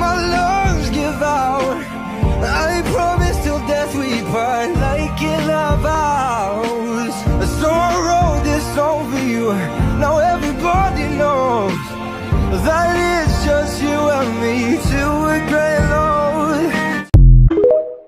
my lungs give out. I promise till death we part like in our vows. So I wrote this over you, now everybody knows That it's just you and me to a grave